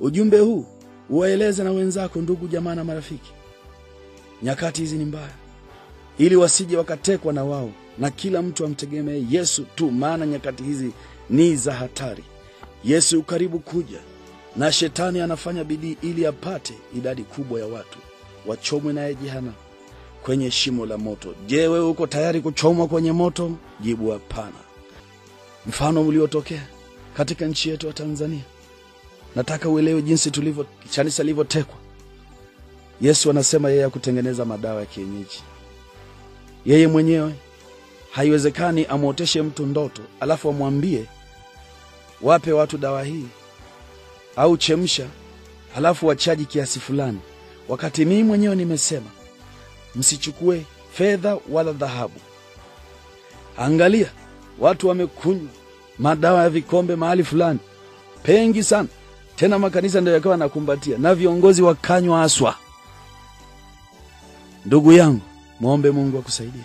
ujumbe huu uwaeleze na wenzako, ndugu, jamaa na marafiki. Nyakati hizi ni mbaya, ili wasije wakatekwa na wao, na kila mtu amtegemee Yesu tu, maana nyakati hizi ni za hatari. Yesu ukaribu kuja, na shetani anafanya bidii ili apate idadi kubwa ya watu wachomwe naye jehanamu kwenye shimo la moto. Je, wewe uko tayari kuchomwa kwenye moto? Jibu hapana. Mfano uliotokea katika nchi yetu ya Tanzania, nataka uelewe jinsi tulivyo kanisa lilivyotekwa. Yesu anasema yeye hakutengeneza madawa ya kienyeji. Yeye mwenyewe haiwezekani amwoteshe mtu ndoto alafu amwambie wape watu dawa hii au chemsha halafu wachaji kiasi fulani, wakati mimi mwenyewe nimesema msichukue fedha wala dhahabu. Angalia, watu wamekunywa madawa ya vikombe mahali fulani pengi sana, tena makanisa ndio yakawa nakumbatia na viongozi wakanywa aswa Ndugu yangu, mwombe Mungu akusaidie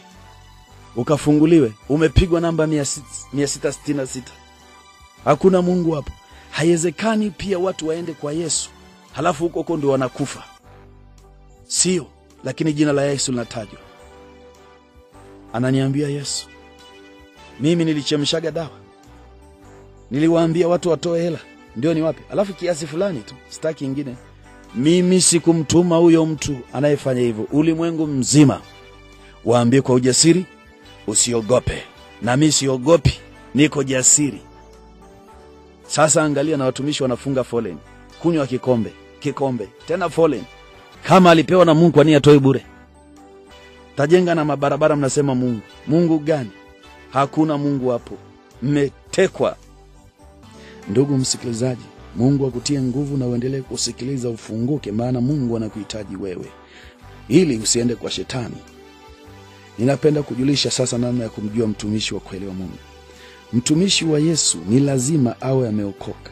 ukafunguliwe. Umepigwa namba mia sita sitini na sita. Hakuna Mungu hapo. Haiwezekani pia watu waende kwa Yesu halafu huko huko ndio wanakufa, sio? Lakini jina la Yesu linatajwa. Ananiambia Yesu, mimi nilichemshaga dawa, niliwaambia watu watoe hela ndio ni wapi, alafu kiasi fulani tu, sitaki ingine. Mimi sikumtuma huyo mtu anayefanya hivyo. Ulimwengu mzima waambie kwa ujasiri, usiogope. Na mi siogopi, niko jasiri. Sasa angalia, na watumishi wanafunga foleni kunywa kikombe kikombe, tena foleni. Kama alipewa na Mungu, kwa nini atoe bure? Tajenga na mabarabara, mnasema Mungu. Mungu gani? Hakuna Mungu hapo, mmetekwa. Ndugu msikilizaji, Mungu akutie nguvu na uendelee kusikiliza, ufunguke, maana Mungu anakuhitaji wewe ili usiende kwa shetani. Ninapenda kujulisha sasa namna ya kumjua mtumishi wa kweli wa Mungu. Mtumishi wa Yesu ni lazima awe ameokoka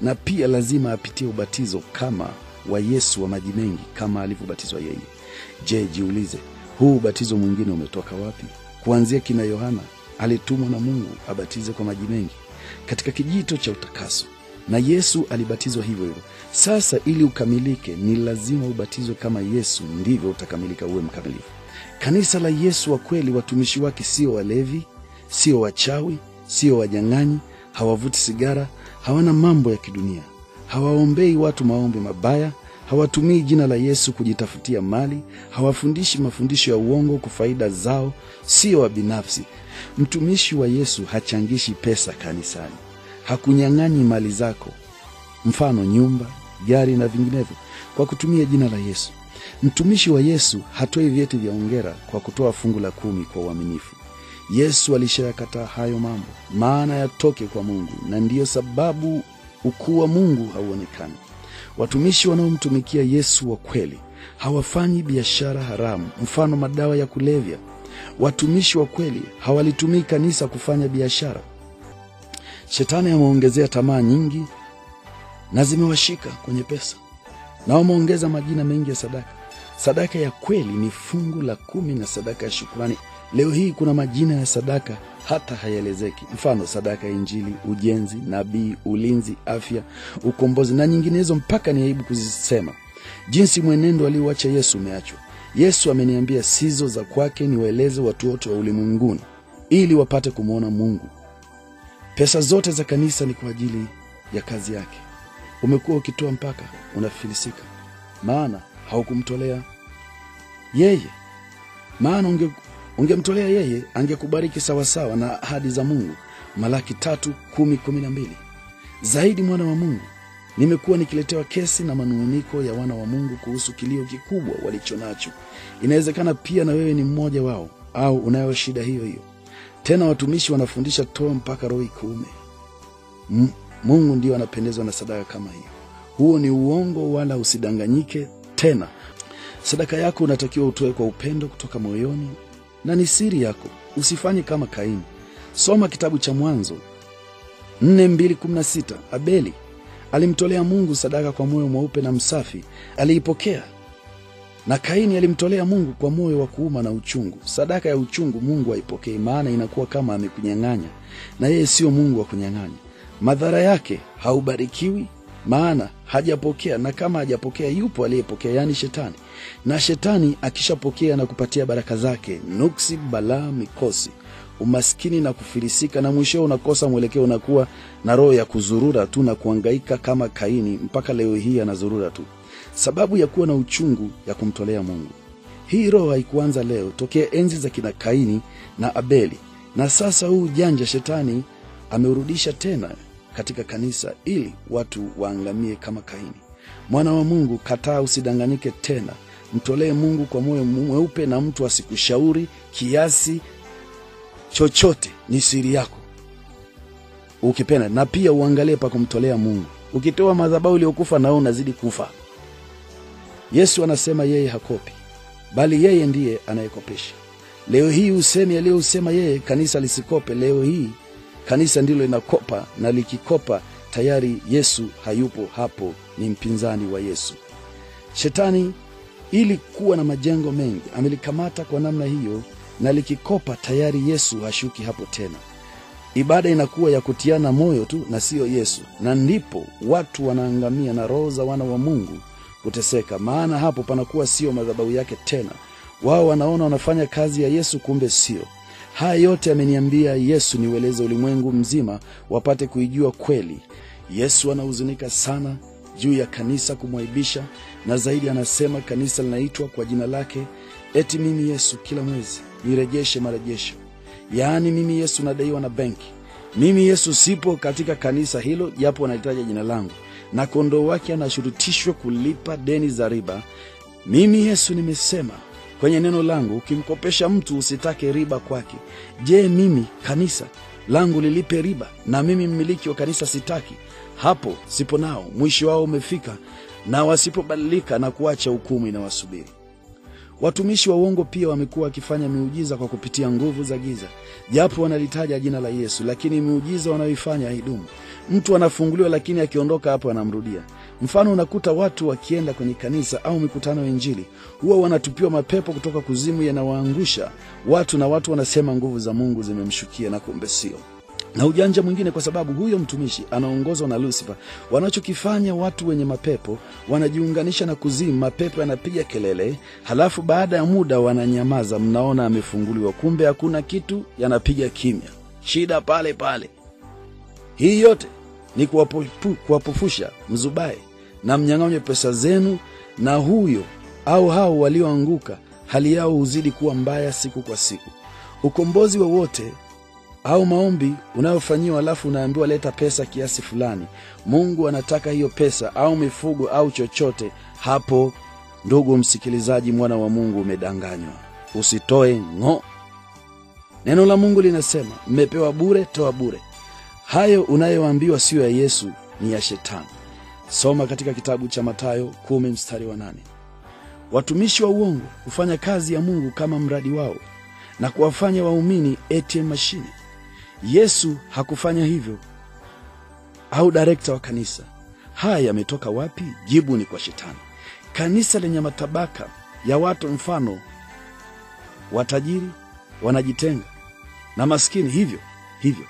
na pia lazima apitie ubatizo kama wa Yesu wa maji mengi kama alivyobatizwa yeye. Je, jiulize, huu ubatizo mwingine umetoka wapi? Kuanzia kina Yohana alitumwa na Mungu abatize kwa maji mengi katika kijito cha utakaso, na Yesu alibatizwa hivyo hivyo. Sasa ili ukamilike, ni lazima ubatizwe kama Yesu, ndivyo utakamilika, uwe mkamilifu. Kanisa la Yesu wa kweli, watumishi wake sio walevi, sio wachawi, sio wanyang'anyi, hawavuti sigara, hawana mambo ya kidunia, hawaombei watu maombi mabaya, hawatumii jina la Yesu kujitafutia mali, hawafundishi mafundisho ya uongo kwa faida zao, sio wa binafsi. Mtumishi wa Yesu hachangishi pesa kanisani, hakunyang'anyi mali zako, mfano nyumba, gari na vinginevyo, kwa kutumia jina la Yesu. Mtumishi wa Yesu hatoi vyeti vya ongera kwa kutoa fungu la kumi kwa uaminifu. Yesu alishayakataa hayo mambo, maana yatoke kwa Mungu, na ndiyo sababu ukuu wa Mungu hauonekani. Watumishi wanaomtumikia Yesu wa kweli hawafanyi biashara haramu, mfano madawa ya kulevya. Watumishi wa kweli hawalitumii kanisa kufanya biashara. Shetani ameongezea tamaa nyingi na zimewashika kwenye pesa, na wameongeza majina mengi ya sadaka. Sadaka ya kweli ni fungu la kumi na sadaka ya shukrani. Leo hii kuna majina ya sadaka hata hayaelezeki, mfano sadaka ya Injili, ujenzi, nabii, ulinzi, afya, ukombozi na nyinginezo, mpaka ni aibu kuzisema. Jinsi mwenendo aliyoacha Yesu umeachwa. Yesu ameniambia sizo za kwake niwaeleze watu wote wa ulimwenguni ili wapate kumwona Mungu. Pesa zote za kanisa ni kwa ajili ya kazi yake. Umekuwa ukitoa mpaka unafilisika, maana haukumtolea yeye. Maana ungemtolea yeye, angekubariki sawasawa na ahadi za Mungu. Malaki tatu kumi kumi na mbili. Zaidi mwana wa Mungu, nimekuwa nikiletewa kesi na manung'uniko ya wana wa Mungu kuhusu kilio kikubwa walicho nacho. Inawezekana pia na wewe ni mmoja wao, au unayo shida hiyo hiyo. Tena watumishi wanafundisha toa mpaka roho ikuume. Mungu ndiyo anapendezwa na sadaka kama hiyo. Huo ni uongo, wala usidanganyike tena. Sadaka yako unatakiwa utoe kwa upendo kutoka moyoni, na ni siri yako. Usifanye kama Kaini. Soma kitabu cha Mwanzo 4:2-16. Abeli alimtolea Mungu sadaka kwa moyo mweupe na msafi, aliipokea. Na Kaini alimtolea Mungu kwa moyo wa kuuma na uchungu. Sadaka ya uchungu Mungu haipokei, maana inakuwa kama amekunyang'anya, na yeye siyo Mungu wa kunyang'anya. Madhara yake haubarikiwi, maana hajapokea, na kama hajapokea, yupo aliyepokea, yaani Shetani. Na Shetani akishapokea na kupatia baraka zake, nuksi, balaa, mikosi, umaskini na kufilisika, na mwishoo unakosa mwelekeo, unakuwa na roho ya kuzurura tu na kuangaika kama Kaini, mpaka leo hii anazurura tu, sababu ya kuwa na uchungu ya kumtolea Mungu. Hii roho haikuanza leo, tokea enzi za kina Kaini na Abeli, na sasa huu janja Shetani ameurudisha tena katika kanisa ili watu waangamie kama Kaini. Mwana wa Mungu, kataa, usidanganyike tena. Mtolee Mungu kwa moyo mweupe, na mtu asikushauri kiasi chochote, ni siri yako ukipenda, na pia uangalie pa kumtolea Mungu. Ukitoa madhabahu iliyokufa, nao unazidi kufa. Yesu anasema yeye hakopi, bali yeye ndiye anayekopesha. Leo hii usemi aliyousema yeye, kanisa lisikope. Leo hii kanisa ndilo linakopa, na likikopa tayari Yesu hayupo hapo, ni mpinzani wa Yesu. Shetani ili kuwa na majengo mengi amelikamata kwa namna hiyo, na likikopa tayari Yesu hashuki hapo tena. Ibada inakuwa ya kutiana moyo tu na siyo Yesu, na ndipo watu wanaangamia na roho za wana wa Mungu kuteseka, maana hapo panakuwa siyo madhabau yake tena. Wao wanaona wanafanya kazi ya Yesu, kumbe sio. Haya yote ameniambia Yesu niueleze ulimwengu mzima wapate kuijua kweli. Yesu anahuzunika sana juu ya kanisa kumwaibisha, na zaidi anasema kanisa linaitwa kwa jina lake, eti mimi Yesu kila mwezi nirejeshe marejesho. Yaani mimi Yesu nadaiwa na benki, mimi Yesu sipo katika kanisa hilo, japo wanalitaja jina langu, na kondoo wake anashurutishwa kulipa deni za riba. Mimi Yesu nimesema kwenye neno langu, ukimkopesha mtu usitake riba kwake. Je, mimi kanisa langu lilipe riba, na mimi mmiliki wa kanisa sitaki? Hapo sipo nao, mwisho wao umefika, na wasipobadilika na kuacha hukumu inawasubiri. Watumishi wa uongo pia wamekuwa wakifanya miujiza kwa kupitia nguvu za giza, japo wanalitaja jina la Yesu, lakini miujiza wanayoifanya haidumu. Mtu anafunguliwa, lakini akiondoka hapo anamrudia. Mfano, unakuta watu wakienda kwenye kanisa au mikutano ya Injili, huwa wanatupiwa mapepo kutoka kuzimu, yanawaangusha watu na watu wanasema nguvu za Mungu zimemshukia, na kumbe sio na ujanja mwingine, kwa sababu huyo mtumishi anaongozwa na Lusifa. Wanachokifanya watu wenye mapepo wanajiunganisha na kuzimu, mapepo yanapiga kelele, halafu baada ya muda wananyamaza, mnaona amefunguliwa, kumbe hakuna kitu, yanapiga kimya, shida pale pale. Hii yote ni kuwapofusha mzubae na mnyang'anywe pesa zenu, na huyo au hao walioanguka hali yao huzidi kuwa mbaya siku kwa siku. Ukombozi wowote au maombi unayofanyiwa alafu unaambiwa leta pesa kiasi fulani, Mungu anataka hiyo pesa au mifugo au chochote. Hapo ndugu msikilizaji, mwana wa Mungu, umedanganywa. Usitoe ng'o. Neno la Mungu linasema mmepewa bure, toa bure. Hayo unayoambiwa siyo ya Yesu, ni ya Shetani. Soma katika kitabu cha matayo kumi mstari wa nane. Watumishi wa uongo hufanya kazi ya Mungu kama mradi wao na kuwafanya waumini ATM mashine. Yesu hakufanya hivyo, au darekta wa kanisa. Haya yametoka wapi? Jibu ni kwa Shetani. Kanisa lenye matabaka ya watu, mfano watajiri wanajitenga na maskini, hivyo hivyo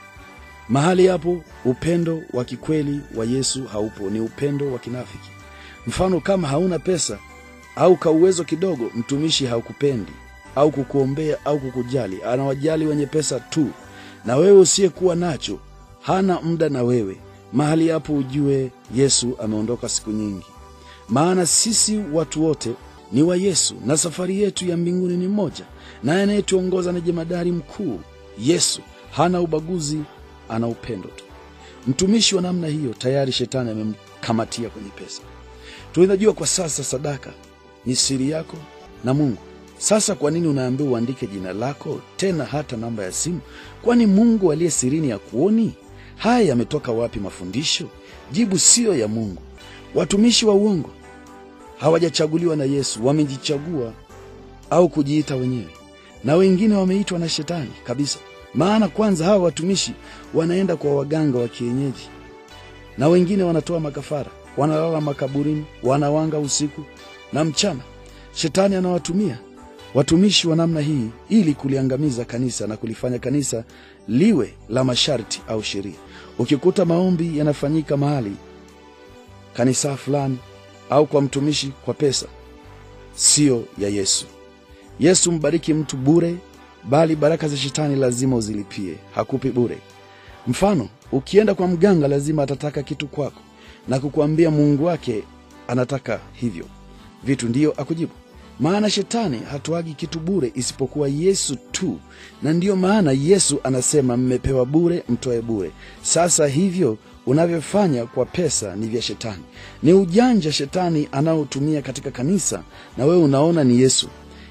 mahali hapo upendo wa kikweli wa Yesu haupo, ni upendo wa kinafiki. Mfano, kama hauna pesa au ka uwezo kidogo, mtumishi haukupendi au kukuombea au kukujali. Anawajali wenye pesa tu, na wewe usiyekuwa nacho hana muda na wewe. Mahali hapo ujue Yesu ameondoka siku nyingi, maana sisi watu wote ni wa Yesu na safari yetu ya mbinguni ni moja, naye anayetuongoza ni jemadari mkuu. Yesu hana ubaguzi, ana upendo tu. Mtumishi wa namna hiyo tayari shetani amemkamatia kwenye pesa. Tunajua kwa sasa sadaka ni siri yako na Mungu. Sasa kwa nini unaambiwa uandike jina lako tena hata namba ya simu? Kwani Mungu aliye sirini ya kuoni? Haya yametoka wapi mafundisho? Jibu siyo ya Mungu. Watumishi wa uongo hawajachaguliwa na Yesu, wamejichagua au kujiita wenyewe, na wengine wameitwa na shetani kabisa. Maana kwanza hawa watumishi wanaenda kwa waganga wa kienyeji, na wengine wanatoa makafara, wanalala makaburini, wanawanga usiku na mchana. Shetani anawatumia watumishi wa namna hii ili kuliangamiza kanisa na kulifanya kanisa liwe la masharti au sheria. Ukikuta maombi yanafanyika mahali kanisa fulani au kwa mtumishi kwa pesa, siyo ya Yesu. Yesu mbariki mtu bure, bali baraka za shetani lazima uzilipie. Hakupi bure. Mfano, ukienda kwa mganga, lazima atataka kitu kwako na kukuambia muungu wake anataka hivyo vitu, ndiyo akujibu. Maana shetani hatuagi kitu bure isipokuwa Yesu tu, na ndiyo maana Yesu anasema mmepewa bure, mtoe bure. Sasa hivyo unavyofanya kwa pesa ni vya shetani, ni ujanja shetani anaotumia katika kanisa, na wewe unaona ni Yesu.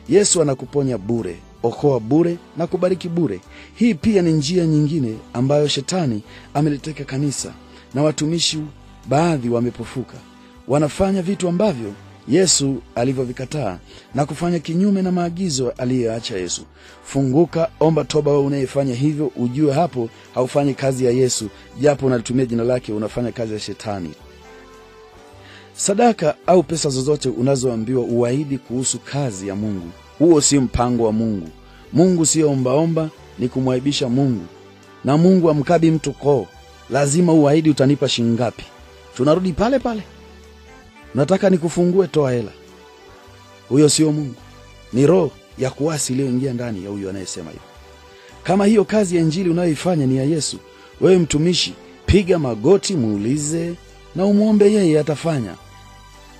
Yesu anakuponya bure, okoa bure na kubariki bure. Hii pia ni njia nyingine ambayo shetani ameliteka kanisa, na watumishi baadhi wamepofuka, wanafanya vitu ambavyo Yesu alivyovikataa na kufanya kinyume na maagizo aliyoacha Yesu. Funguka, omba toba, wewe unayefanya hivyo, ujue hapo haufanyi kazi ya Yesu, japo unalitumia jina lake, unafanya kazi ya shetani. Sadaka au pesa zozote unazoambiwa uahidi kuhusu kazi ya Mungu, huo si mpango wa Mungu. Mungu siyo ombaomba, ni kumwaibisha Mungu, na Mungu amkabi mtu koo. Lazima uahidi utanipa shingapi. Tunarudi pale pale Nataka nikufungue, toa hela. Huyo sio Mungu, ni roho ya kuasi iliyoingia ndani ya huyo anayesema hivyo. Kama hiyo kazi ya injili unayoifanya ni ya Yesu, wewe mtumishi, piga magoti, muulize na umwombe yeye, atafanya.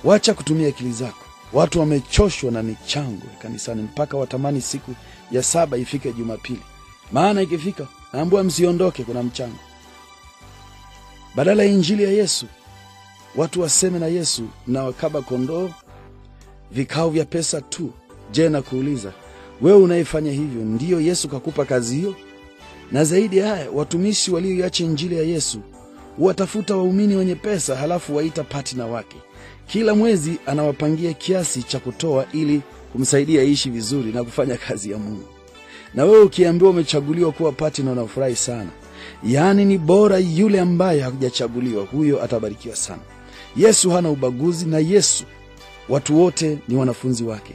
Wacha kutumia akili zako. Watu wamechoshwa na michango kanisani mpaka watamani siku ya saba ifike Jumapili, maana ikifika naambua msiondoke, kuna mchango. Badala ya injili ya Yesu watu waseme na Yesu na wakaba kondoo, vikao vya pesa tu. Je, na kuuliza wewe unayefanya hivyo, ndiyo Yesu kakupa kazi hiyo? Na zaidi ya haya, watumishi walioiacha injili ya Yesu watafuta waumini wenye pesa, halafu waita patina wake. Kila mwezi anawapangia kiasi cha kutoa ili kumsaidia ishi vizuri na kufanya kazi ya Mungu. Na wewe ukiambiwa umechaguliwa kuwa pati na unafurahi sana. Yaani ni bora yule ambaye hakujachaguliwa, huyo atabarikiwa sana. Yesu hana ubaguzi, na Yesu watu wote ni wanafunzi wake.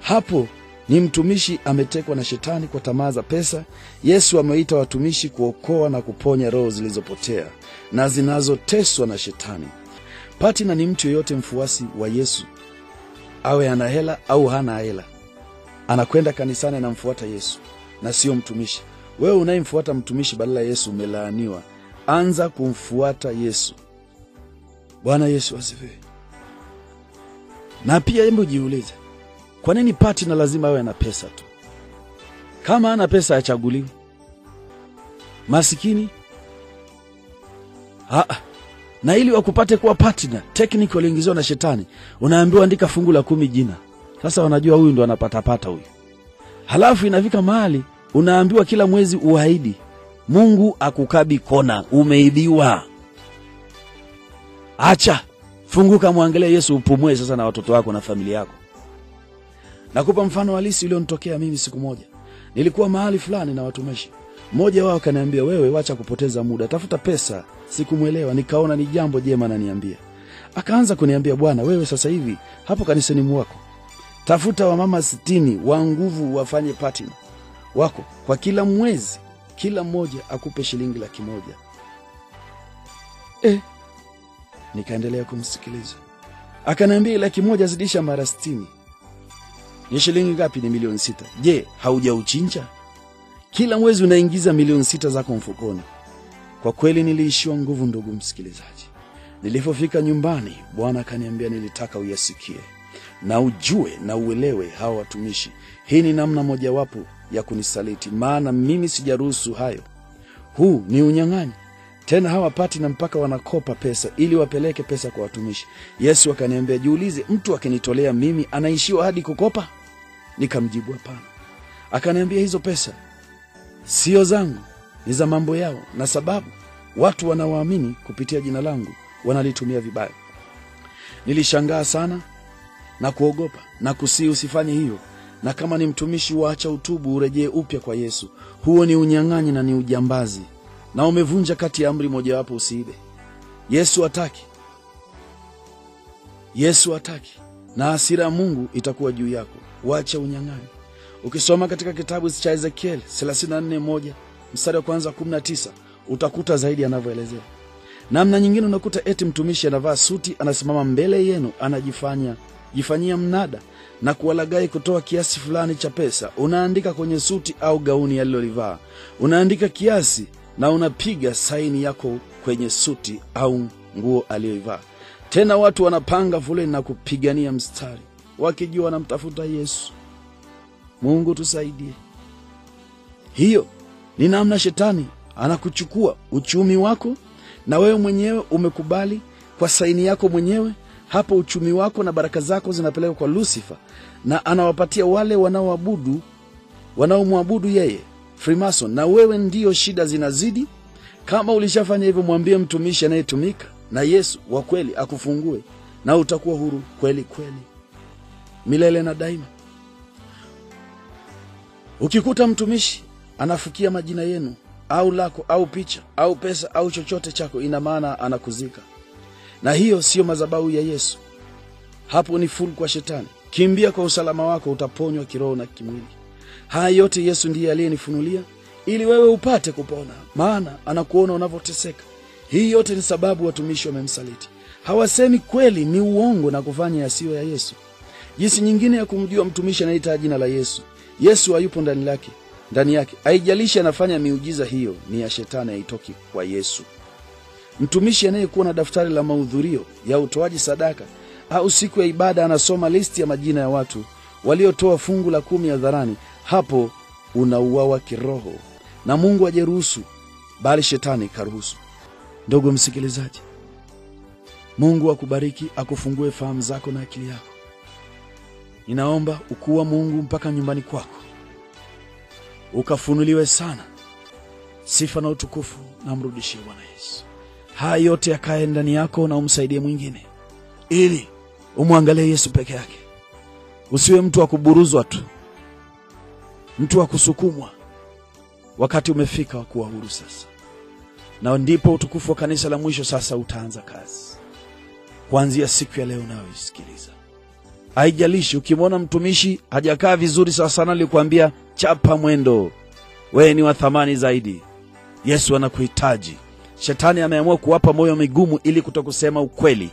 Hapo ni mtumishi ametekwa na shetani kwa tamaa za pesa. Yesu ameita watumishi kuokoa na kuponya roho zilizopotea na zinazoteswa na shetani. Patina ni mtu yeyote mfuasi wa Yesu, awe ana hela au hana hela, anakwenda kanisani, anamfuata Yesu na sio mtumishi. Wewe unayemfuata mtumishi badala ya Yesu umelaaniwa. Anza kumfuata Yesu. Bwana Yesu asifiwe. Na pia hebu jiulize, kwa nini patina lazima awe na pesa tu? Kama ana pesa achaguliwi? Masikini na ili wakupate kuwa patina tekniki walioingiziwa na shetani, unaambiwa andika fungu la kumi jina. Sasa wanajua huyu ndo anapatapata huyu, halafu inafika mahali unaambiwa kila mwezi uahidi. Mungu akukabi kona, umeibiwa. Acha funguka, mwangalie Yesu, upumue sasa na watoto wako na familia yako. Nakupa mfano halisi ulionitokea mimi. Siku moja nilikuwa mahali fulani na watumishi, mmoja wao akaniambia, wewe wacha kupoteza muda, tafuta pesa. Sikumwelewa, nikaona ni jambo jema naniambia. Akaanza kuniambia, bwana wewe, sasa hivi hapo kanisani mwako tafuta wamama sitini wa nguvu wafanye patina wako kwa kila mwezi, kila mmoja akupe shilingi laki moja. Eh, nikaendelea kumsikiliza. Akaniambia laki moja zidisha mara sitini ni shilingi ngapi? Ni milioni sita. Je, haujauchinja? Kila mwezi unaingiza milioni sita zako mfukoni. Kwa kweli niliishiwa nguvu, ndugu msikilizaji. Nilipofika nyumbani, Bwana akaniambia, nilitaka uyasikie na ujue na uelewe hawa watumishi. Hii ni namna mojawapo ya kunisaliti, maana mimi sijaruhusu hayo. Huu ni unyang'anyi. Tena hawa patina mpaka wanakopa pesa ili wapeleke pesa kwa watumishi. Yesu akaniambia, jiulize, mtu akinitolea mimi anaishiwa hadi kukopa? Nikamjibu hapana. Akaniambia, hizo pesa sio zangu, ni za mambo yao, na sababu watu wanawaamini kupitia jina langu wanalitumia vibaya. Nilishangaa sana na kuogopa na kusii, usifanye hiyo, na kama ni mtumishi waacha utubu, urejee upya kwa Yesu. Huo ni unyang'anyi na ni ujambazi, na umevunja kati ya amri mojawapo, usiibe. Yesu hataki, Yesu hataki, na hasira ya Mungu itakuwa juu yako. Wacha unyang'anyi. Ukisoma katika kitabu cha Ezekiel 34:1 mstari wa kwanza 19 utakuta zaidi anavyoelezea. namna nyingine unakuta eti mtumishi anavaa suti anasimama mbele yenu anajifanya jifanyia mnada na kuwalagai kutoa kiasi fulani cha pesa. Unaandika kwenye suti au gauni alilolivaa. Unaandika kiasi na unapiga saini yako kwenye suti au nguo aliyoivaa. Tena watu wanapanga foleni na kupigania mstari wakijua wanamtafuta yesu mungu tusaidie. Hiyo ni namna shetani anakuchukua uchumi wako na wewe mwenyewe umekubali kwa saini yako mwenyewe. Hapo uchumi wako na baraka zako zinapelekwa kwa lusifa na anawapatia wale wanaoabudu wanaomwabudu yeye freemason. Na wewe ndiyo shida zinazidi. Kama ulishafanya hivyo mwambie mtumishi anayetumika na yesu wa kweli akufungue na utakuwa huru kweli kweli milele na daima ukikuta mtumishi anafukia majina yenu au lako au picha au pesa au chochote chako ina maana anakuzika. Na hiyo siyo madhabahu ya yesu. Hapo ni ful kwa shetani. Kimbia kwa usalama wako utaponywa kiroho na kimwili. Haya yote yesu ndiye aliyenifunulia ili wewe upate kupona. Maana anakuona unavyoteseka. Hii yote ni sababu watumishi wamemsaliti. Hawasemi kweli ni uongo na kufanya yasiyo ya yesu. Jinsi nyingine ya kumjua mtumishi anaita jina la yesu yesu hayupo ndani lake ndani yake. Haijalishi anafanya miujiza hiyo ni ya shetani haitoki kwa yesu. Mtumishi anayekuwa na daftari la mahudhurio ya utoaji sadaka au siku ya ibada anasoma listi ya majina ya watu waliotoa fungu la kumi hadharani. Hapo unauawa kiroho na mungu ajeruhusu bali shetani karuhusu ndugu msikilizaji mungu akubariki akufungue fahamu zako na akili yako ninaomba ukuu wa mungu mpaka nyumbani kwako. Ukafunuliwe sana sifa na utukufu na mrudishie bwana yesu. Haya yote yakaye ndani yako na umsaidie mwingine ili umwangalie yesu peke yake. Usiwe mtu wa kuburuzwa tu mtu wa kusukumwa wakati umefika wa kuwa huru sasa. Na ndipo utukufu wa kanisa la mwisho sasa utaanza kazi. Kuanzia siku ya leo unayoisikiliza haijalishi ukimwona mtumishi hajakaa vizuri sawa sana alikuambia chapa mwendo. Wewe ni wa thamani zaidi. Yesu anakuhitaji. Shetani ameamua kuwapa moyo migumu ili kutokusema ukweli.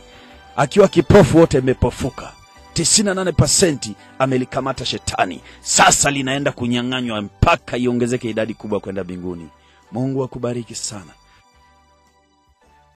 Akiwa kipofu wote imepofuka 98 amelikamata shetani. Sasa linaenda kunyang'anywa mpaka iongezeke idadi kubwa kwenda mbinguni. Mungu akubariki sana